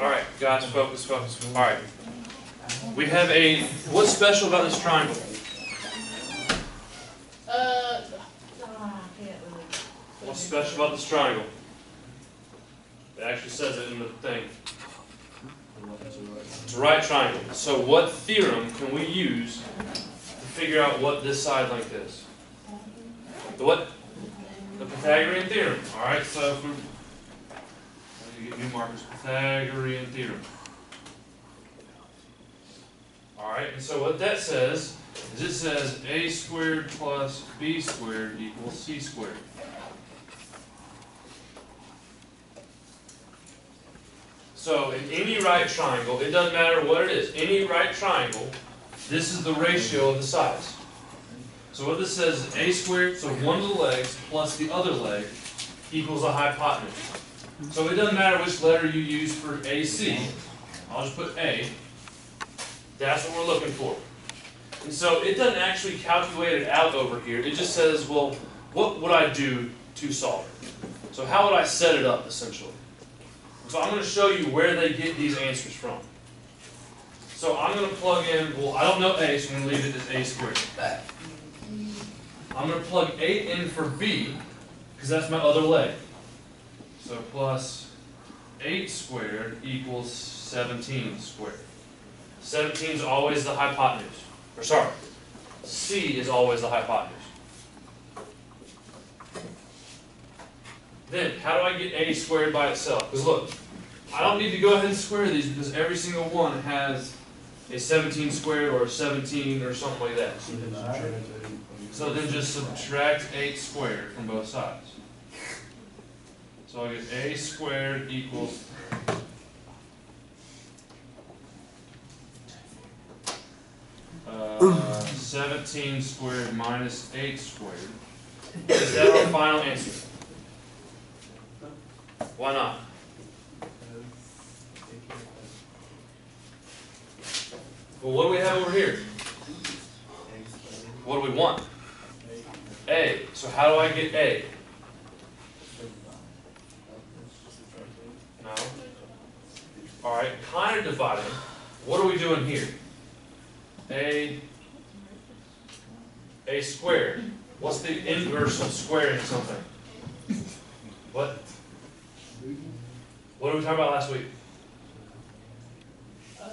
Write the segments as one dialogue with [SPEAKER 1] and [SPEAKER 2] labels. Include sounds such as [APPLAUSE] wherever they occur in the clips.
[SPEAKER 1] Alright, guys, focus, focus. Alright. We have a, what's special about this triangle?
[SPEAKER 2] Uh, I can't really.
[SPEAKER 1] What's special about this triangle? It actually says it in the thing. It's a right triangle. So what theorem can we use to figure out what this side length is? The what? The Pythagorean theorem. Alright, so me get new markers. Pythagorean theorem. Alright, and so what that says is it says a squared plus b squared equals c squared. So in any right triangle, it doesn't matter what it is, any right triangle, this is the ratio of the sides. So what this says is a squared, so one of the legs plus the other leg equals a hypotenuse. So it doesn't matter which letter you use for AC, I'll just put A. That's what we're looking for. And so it doesn't actually calculate it out over here, it just says, well, what would I do to solve it? So how would I set it up essentially? So I'm going to show you where they get these answers from. So I'm going to plug in, well, I don't know A, so I'm going to leave it as A squared. I'm going to plug 8 in for B, because that's my other leg. So plus 8 squared equals 17 squared. 17 is always the hypotenuse. Or sorry, C is always the hypotenuse. Then, how do I get a squared by itself? Because look, I don't need to go ahead and square these because every single one has a 17 squared or a 17 or something like that. So then just subtract 8 squared from both sides. So I get a squared equals uh, 17 squared minus 8 squared. Is that our final answer? Why not? Well, what do we have over here? What do we want? A. So how do I get A? No. Alright, kind of dividing. What are we doing here? A. A squared. What's the inverse of squaring something? What? What did we talk about last week?
[SPEAKER 2] Um,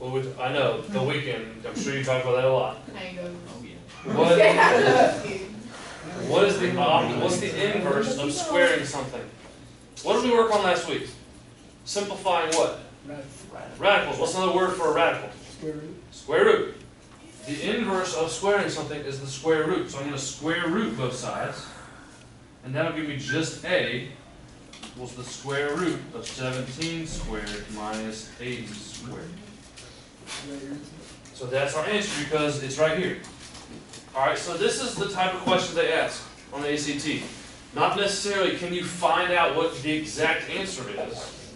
[SPEAKER 1] Well, we, I know, the weekend, I'm sure you talked about that a lot. What, [LAUGHS] what is the, op- what's the inverse of squaring something? What did we work on last week? Simplifying what? Radicals, what's another word for a radical? Square root. The inverse of squaring something is the square root, so I'm gonna square root both sides. And that'll give me just A equals the square root of seventeen squared minus eighty squared. So that's our answer because it's right here. Alright, so this is the type of question they ask on the ACT. Not necessarily can you find out what the exact answer is,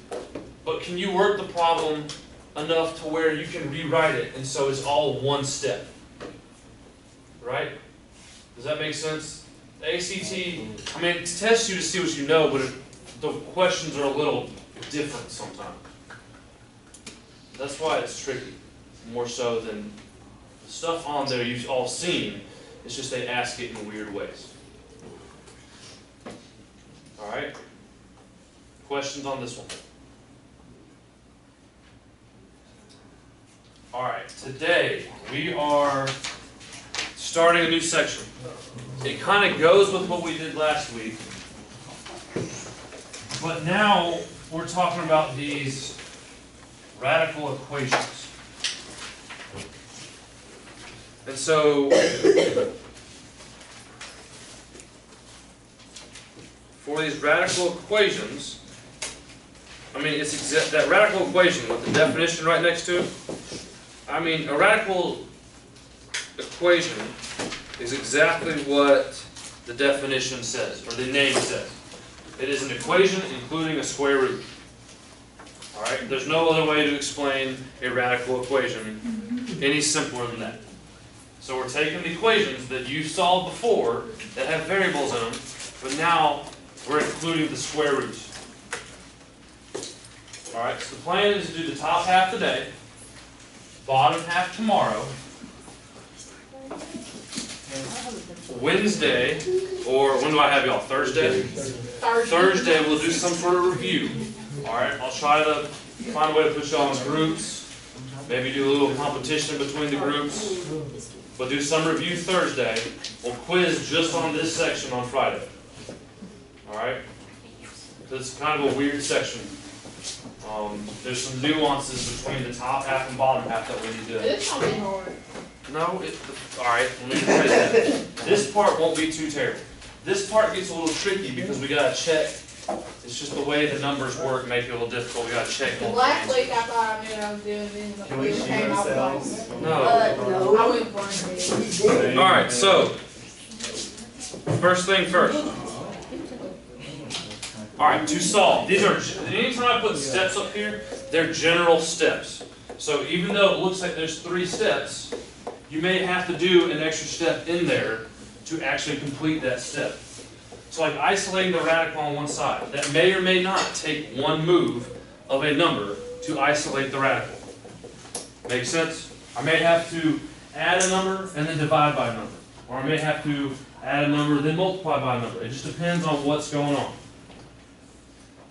[SPEAKER 1] but can you work the problem enough to where you can rewrite it and so it's all one step? Right? Does that make sense? The ACT, I mean, it tests you to see what you know, but it, the questions are a little different sometimes. That's why it's tricky, more so than the stuff on there you've all seen. It's just they ask it in weird ways. All right. Questions on this one? All right. Today we are starting a new section. It kind of goes with what we did last week, but now we're talking about these radical equations. And so, for these radical equations, I mean, it's exa- that radical equation with the definition right next to it. I mean, a radical equation is exactly what the definition says, or the name says. It is an equation including a square root. Alright, there's no other way to explain a radical equation mm-hmm. any simpler than that. So we're taking the equations that you solved before that have variables in them, but now we're including the square roots. Alright, so the plan is to do the top half today, bottom half tomorrow, Wednesday, or when do I have y'all, Thursday?
[SPEAKER 2] Thursday.
[SPEAKER 1] Thursday, we'll do some sort of review. Alright, I'll try to find a way to put y'all in groups, maybe do a little competition between the groups. We'll do some review Thursday, we'll quiz just on this section on Friday. Alright? This is kind of a weird section. Um, there's some nuances between the top half and bottom half that we need to.
[SPEAKER 2] It's gonna be hard.
[SPEAKER 1] No, it, alright, let me tell that. This part won't be too terrible. This part gets a little tricky because we gotta check, it's just the way the numbers work make it a little difficult, we gotta check.
[SPEAKER 2] Cause last week I thought I knew what I was doing, then the
[SPEAKER 3] Can we
[SPEAKER 2] wheel
[SPEAKER 3] shoot
[SPEAKER 2] came off
[SPEAKER 3] ourselves?
[SPEAKER 2] like.
[SPEAKER 1] No.
[SPEAKER 2] But I went for.
[SPEAKER 1] Alright, so, first thing first. Alright, to solve, these are, anytime I put steps up here, they're general steps. So even though it looks like there's three steps, you may have to do an extra step in there to actually complete that step. So like isolating the radical on one side, that may or may not take one move of a number to isolate the radical. Make sense? I may have to add a number and then divide by a number. Or I may have to add a number, then multiply by a number. It just depends on what's going on.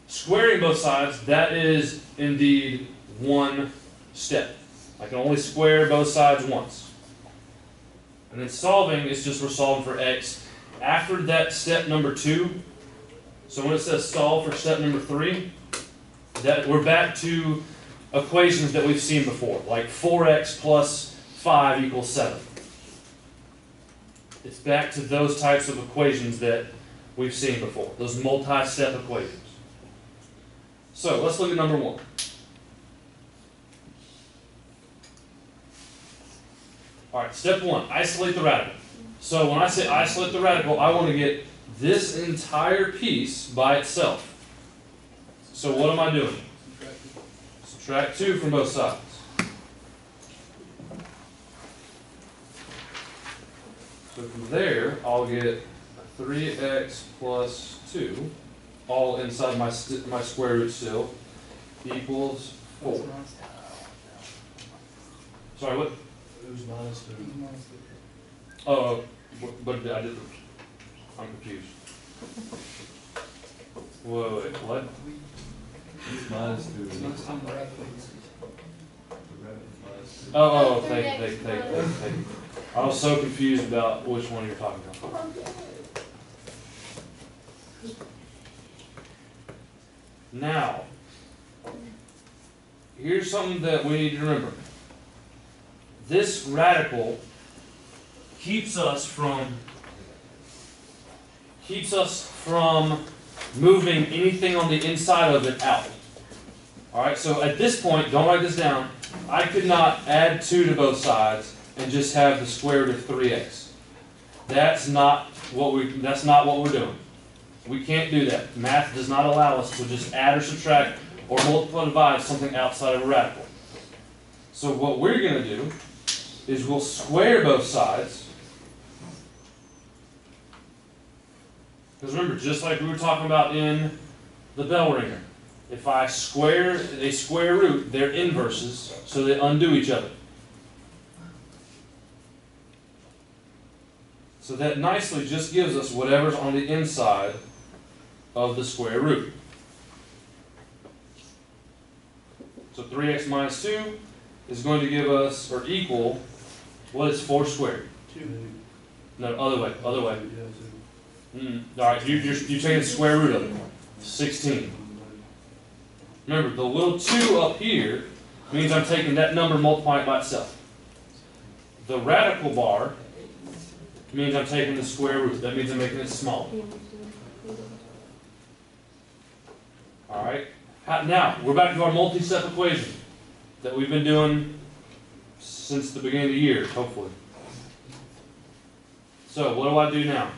[SPEAKER 1] Squaring both sides, that is indeed one step. I can only square both sides once. And then solving is just we're solving for x. After that step number two, so when it says solve for step number three, that we're back to equations that we've seen before, like 4x plus 5 equals 7. It's back to those types of equations that we've seen before, those multi-step equations. So let's look at number one. All right, step one, isolate the radical. So when I say isolate the radical, I want to get this entire piece by itself. So what am I doing? Subtract 2 from both sides. So from there, I'll get 3x plus 2, all inside my, my square root still, equals 4. Sorry, what?
[SPEAKER 3] It
[SPEAKER 1] was minus uh, did I did? I'm confused. Whoa, wait, what?
[SPEAKER 3] Mine's through. Oh,
[SPEAKER 1] oh, oh thank, thank, thank, thank, thank. I was so confused about which one you're talking about. Now, here's something that we need to remember. This radical keeps us from keeps us from moving anything on the inside of it out. Alright, so at this point, don't write this down, I could not add 2 to both sides and just have the square root of 3x. That's not what we that's not what we're doing. We can't do that. Math does not allow us to just add or subtract or multiply or divide something outside of a radical. So what we're going to do is we'll square both sides. Because remember, just like we were talking about in the bell ringer, if I square a square root, they're inverses, so they undo each other. So that nicely just gives us whatever's on the inside of the square root. So 3x minus 2 is going to give us, or equal, what is 4 squared? 2. No, other way, other way. Mm, Alright, you, you're, you're square root of it. 16. Remember, the little 2 up here means I'm taking that number, multiplying it by itself. The radical bar means I'm taking the square root. That means I'm making it small. Alright? How- Now, we're back to our multi-step equation that we've been doing since the beginning of the year, hopefully. So, what do I do now?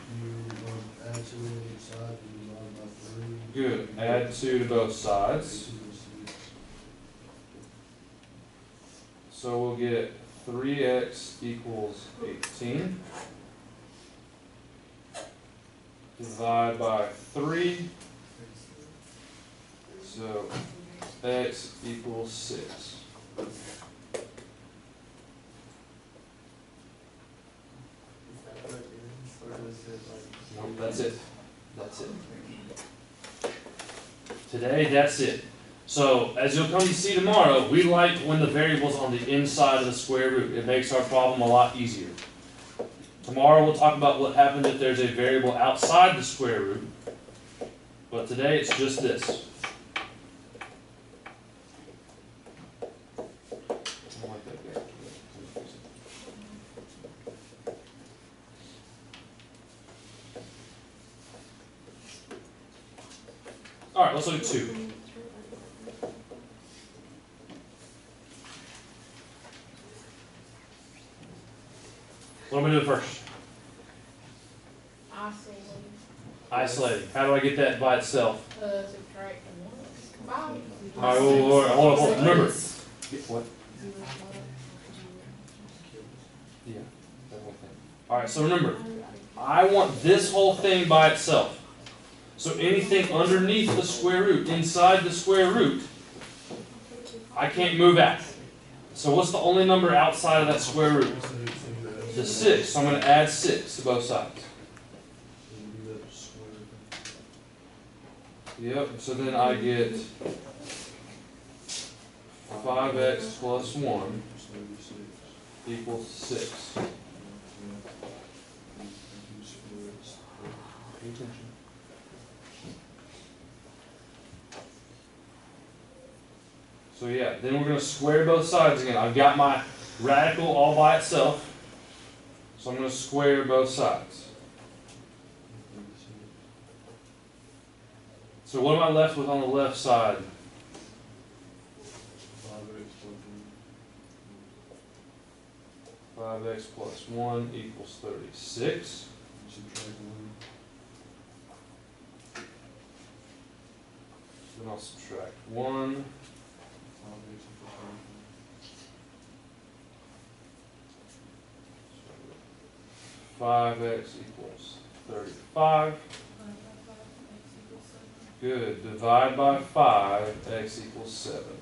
[SPEAKER 3] Add two on each side, you divide by three.
[SPEAKER 1] Good. Add 2 to both sides. So we'll get 3x equals 18. divide by three. So x equals six. No, that's it. That's it. Today, that's it. So, as you'll come to see tomorrow, we like when the variable's on the inside of the square root. It makes our problem a lot easier. Tomorrow, we'll talk about what happens if there's a variable outside the square root. But today, it's just this. I don't like that guy. At two. What am I doing first?
[SPEAKER 2] Isolated,
[SPEAKER 1] Isolating. How do I get that by itself?
[SPEAKER 2] uh, subtract one.
[SPEAKER 1] Alright, whoa, whoa, whoa, hold on, hold on. Remember. What? Yeah, thing. Alright, so remember, I want this whole thing by itself. So anything underneath the square root, inside the square root, I can't move out. So what's the only number outside of that square root? The six, so I'm gonna add six to both sides. Yep, so then I get five x plus one equals six. Pay attention. So yeah, then we're gonna square both sides again. I've got my radical all by itself. So I'm gonna square both sides. So what am I left with on the left side? Five x plus one equals thirty-six. Then I'll subtract one. Five x equals thirty-five. Good, divide by five, x equals seven.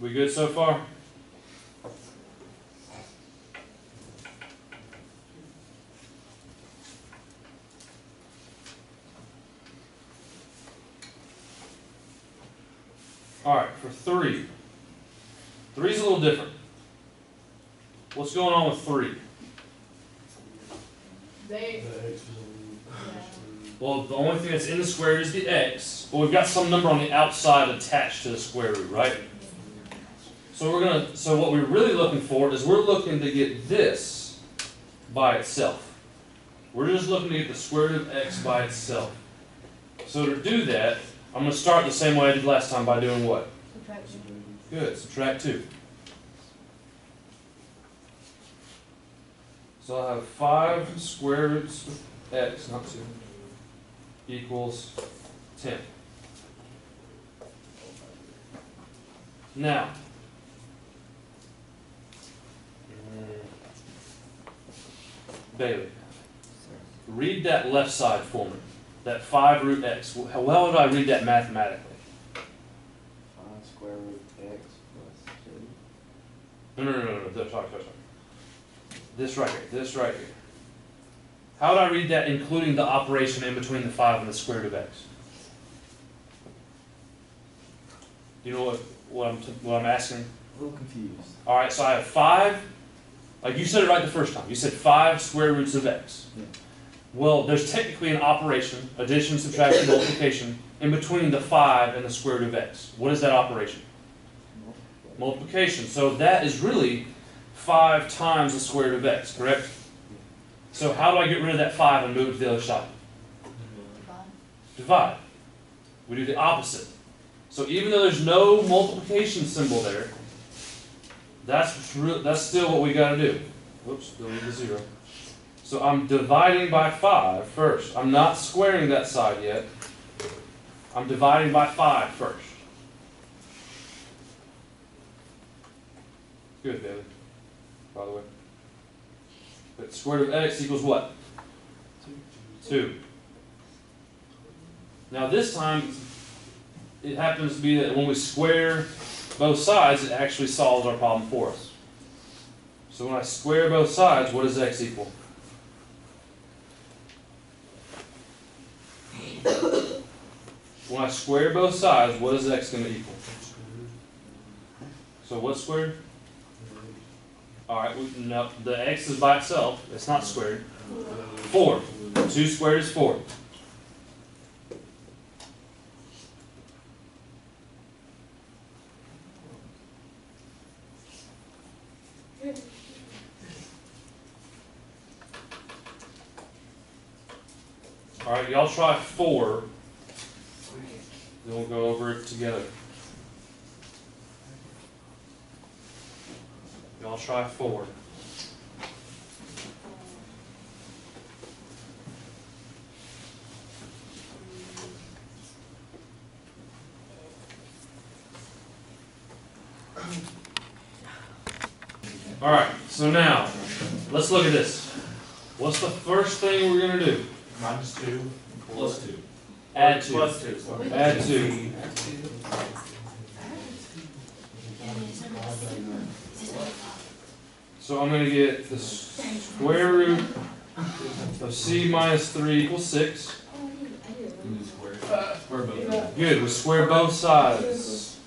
[SPEAKER 1] We good so far? Alright, for three. Three's a little different. What's going on with three?
[SPEAKER 2] They,
[SPEAKER 1] Well, the only thing that's in the square is the x, but we've got some number on the outside attached to the square root, right? So we're gonna, so what we're really looking for is we're looking to get this by itself. We're just looking to get the square root of x by itself. So to do that, I'm gonna start the same way I did last time by doing what?
[SPEAKER 2] subtract one.
[SPEAKER 1] Good, subtract two. So I'll have five square roots of x, not two, equals ten. Now. Bailey, read that left side for me, that five root x, how well would I read that mathematically?
[SPEAKER 4] Five square root x plus two.
[SPEAKER 1] No, no, no, no, no. This right here, this right here. How would I read that including the operation in between the five and the square root of x? Do you know what, what I'm, t- what I'm asking?
[SPEAKER 4] A little confused.
[SPEAKER 1] Alright, so I have five, like you said it right the first time, you said five square roots of x.
[SPEAKER 4] Yeah.
[SPEAKER 1] Well, there's technically an operation, addition, subtraction, multiplication, in between the five and the square root of x. What is that operation? multiplication. So that is really 5 times the square root of x, correct? So how do I get rid of that 5 and move it to the other side? Divide. Divide. We do the opposite. So even though there's no multiplication symbol there, that's that's still what we got to do. Whoops, delete the zero. So I'm dividing by five first. I'm not squaring that side yet. I'm dividing by five first. Good, David. By the way. But square root of x equals what? Two. Now this time, it happens to be that when we square both sides, it actually solves our problem for us. So when I square both sides, what does x equal? When I square both sides, what is x going to equal? So what's squared? Alright, we- no, the x is by itself, it's not squared. Four. Two squared is four. Alright, y'all try four. Then we'll go over it together. Y'all try four. Alright, so now, let's look at this. What's the first thing we're gonna do?
[SPEAKER 5] Minus two. Plus two.
[SPEAKER 1] Add two.
[SPEAKER 5] Plus two, sorry.
[SPEAKER 1] Add two. So I'm gonna get the square root of c minus three equals six.
[SPEAKER 5] Square. Square both.
[SPEAKER 1] Good, we square both sides.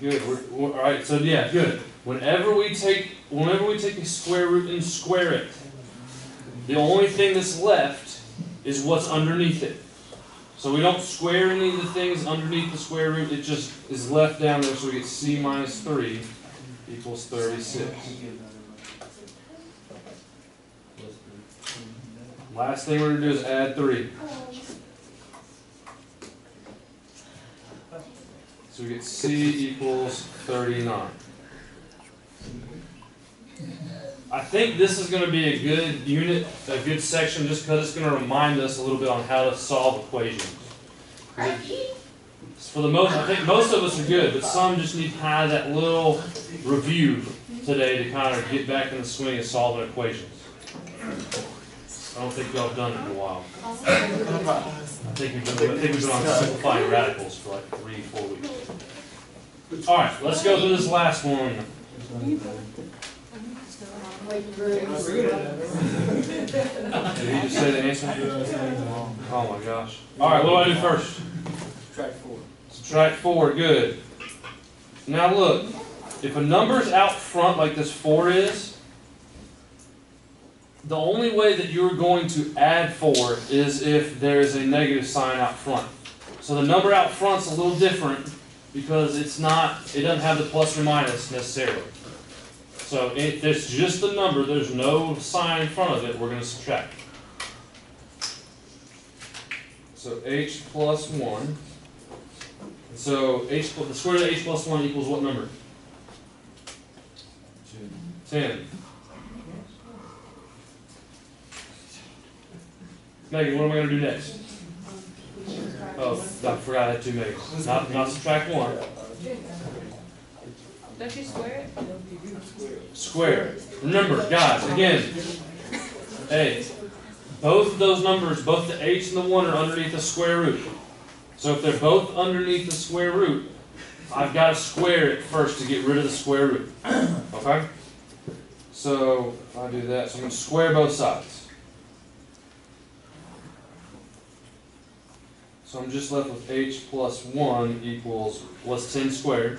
[SPEAKER 1] Good, we're- all right, so yeah, good. Whenever we take, whenever we take a square root and square it, the only thing that's left is what's underneath it. So we don't square any of the things underneath the square root. It just is left down there, so we get c minus 3 equals
[SPEAKER 5] 36.
[SPEAKER 1] Last thing we're going to do is add 3. So we get c equals 39. Think this is gonna be a good unit, a good section, just because it's gonna remind us a little bit on how to solve equations. For the most, I think most of us are good, but some just need kind of that little review today to kind of get back in the swing of solving equations. I don't think y'all have done it in a while. I think we've been, I think we've been on simplifying radicals for like three, four weeks. All right, let's go through this last one. Did he just say the answer? Oh my gosh. All right, what do I do first?
[SPEAKER 4] Track four.
[SPEAKER 1] Subtract four, good. Now look, if a number's out front like this four is, the only way that you're going to add four is if there is a negative sign out front. So the number out front's a little different because it's not, it doesn't have the plus or minus necessarily. So if there's just the number, there's no sign in front of it, we're gonna subtract. So h plus one. So h, the square root of h plus one equals what number? Ten. Megan, what am I gonna do next? Oh, I forgot I had two Megans. Not, not subtract one.
[SPEAKER 2] Don't you swear it?
[SPEAKER 1] Square. Remember, guys, again, hey, both of those numbers, both the h and the one are underneath the square root. So if they're both underneath the square root, I've got to square it first to get rid of the square root. Okay? So if I do that, so I'm going to square both sides. So I'm just left with h plus 1 equals, what's 10 squared?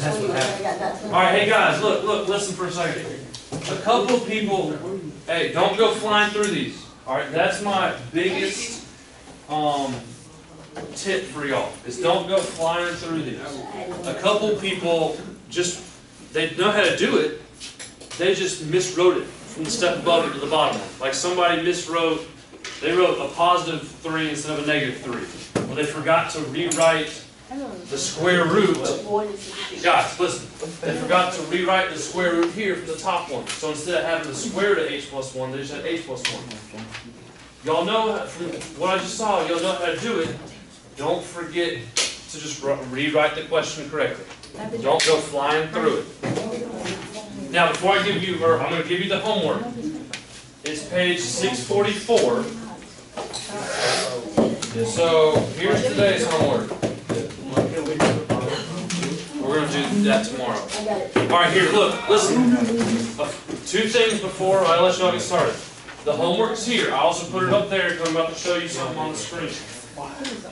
[SPEAKER 1] get h equals 99. All right, hey guys, look, look, listen for a second. a couple people, hey, don't go flying through these. Alright, that's my biggest, um, tip for y'all, is don't go flying through these. A couple people just, they know how to do it, they just miswrote it from the step above it to the bottom. Like somebody miswrote, they wrote a positive three instead of a negative three. Well, they forgot to rewrite the square root Guys, listen, they forgot to rewrite the square root here for the top one. So instead of having the square root of h plus one, they just had h plus one. Y'all know, from what I just saw, y'all know how to do it. Don't forget to just rewrite the question correctly. Don't go flying through it. Now, before I give you, or I'm gonna give you the homework. It's page six forty-four. So, here's today's homework. We're gonna do that tomorrow. Alright, here, look, listen. Uh, Two things before I let y'all get started. The homework's here, I also put it up there, because I'm about to show you something on the screen.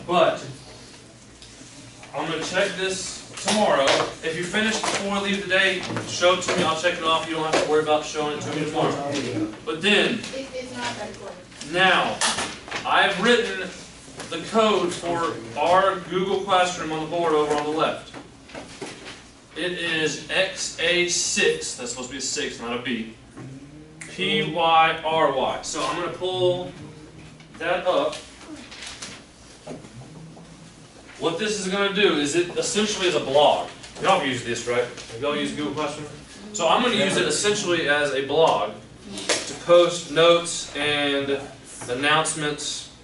[SPEAKER 1] But, I'm gonna check this tomorrow. If you finish before I leave today, show it to me, I'll check it off, you don't have to worry about showing it to me tomorrow. But then,
[SPEAKER 2] It, it's not that important.
[SPEAKER 1] now, I've written the code for our Google Classroom on the board over on the left. It is XA6, that's supposed to be a 6, not a B. PYRY. So I'm going to pull that up. What this is going to do is it essentially is a blog. Y'all used this, right? Y'all use Google Classroom? So I'm going to use it essentially as a blog to post notes and announcements,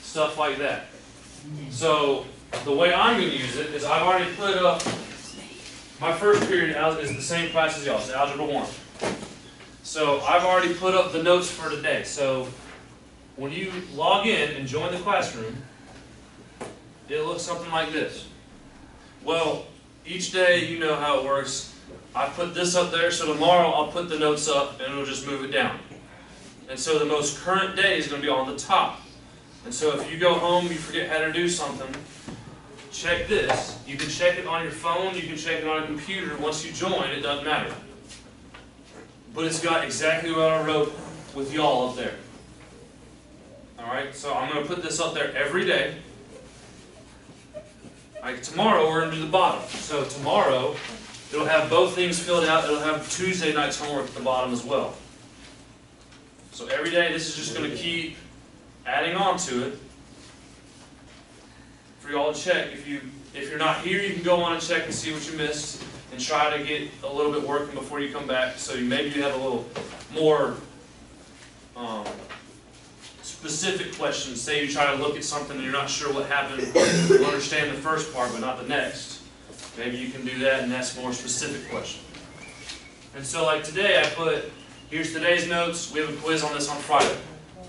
[SPEAKER 1] stuff like that. So the way I'm going to use it is I've already put up my first period is the same class as y'all, Algebra 1. So I've already put up the notes for today. So when you log in and join the classroom, it looks something like this. Well, each day you know how it works. I put this up there, so tomorrow I'll put the notes up and it'll just move it down. And so the most current day is going to be on the top. And so if you go home, you forget how to do something, check this. You can check it on your phone, you can check it on a computer. Once you join, it doesn't matter. But it's got exactly what I wrote with y'all up there. Alright, so I'm going to put this up there every day. Like tomorrow, we're going to do the bottom. So tomorrow, it'll have both things filled out. It'll have Tuesday night's homework at the bottom as well. So every day, this is just going to keep adding on to it for y'all to check. If you if you're not here, you can go on and check and see what you missed, and try to get a little bit working before you come back. So you, maybe you have a little more um, specific questions. Say you try to look at something and you're not sure what happened. [COUGHS] You understand the first part, but not the next. Maybe you can do that and ask more specific question. And so, like today, I put here's today's notes. We have a quiz on this on Friday.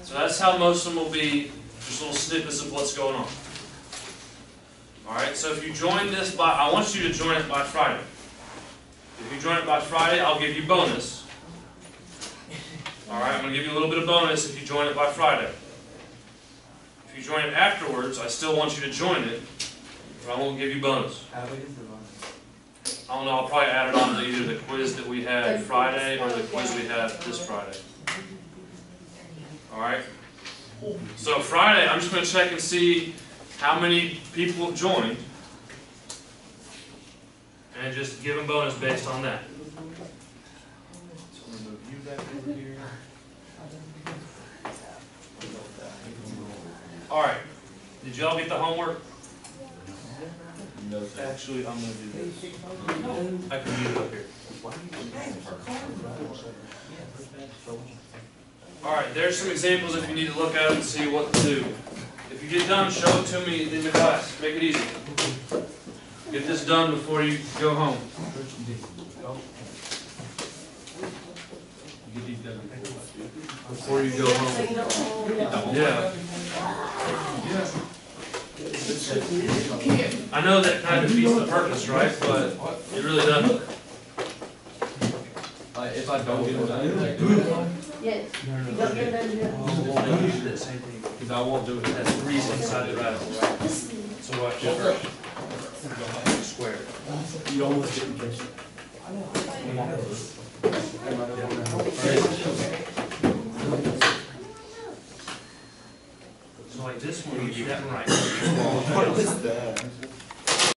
[SPEAKER 1] So that's how most of them will be, just little snippets of what's going on. Alright, so if you join this by, I want you to join it by Friday. If you join it by Friday, I'll give you bonus. Alright, I'm going to give you a little bit of bonus if you join it by Friday. If you join it afterwards, I still want you to join it, but I won't give you bonus.
[SPEAKER 5] How big is the bonus?
[SPEAKER 1] I don't know, I'll probably add it on to either the quiz that we had Friday or the quiz we have this Friday. Alright? So Friday, I'm just gonna check and see how many people joined. And just give them bonus based on that. Here. Alright, did y'all get the homework?
[SPEAKER 5] No.
[SPEAKER 1] Actually, I'm gonna do this. I can mute it up here. Alright, there's some examples if you need to look at and see what to do. If you get done, show it to me in the class, make it easy. Get this done before you go home. Before you go home. Yeah. I know that kind of defeats the purpose, right? But it really doesn't.
[SPEAKER 5] If I don't get it done, like, do it,
[SPEAKER 2] Yes.
[SPEAKER 1] Same thing.
[SPEAKER 5] cause I won't do it.
[SPEAKER 1] That's reason sided radical, right? So what? Square.
[SPEAKER 5] You almost didn't catch it.
[SPEAKER 1] Come on. So like this one, you get that right.
[SPEAKER 4] What is that?